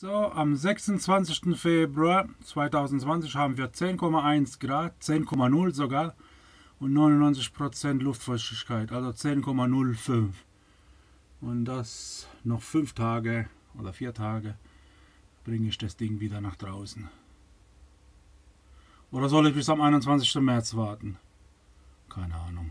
So, am 26. Februar 2020 haben wir 10,1 Grad, 10,0 sogar und 99% Luftfeuchtigkeit, also 10,05. Und das noch fünf Tage oder vier Tage bringe ich das Ding wieder nach draußen. Oder soll ich bis am 21. März warten? Keine Ahnung.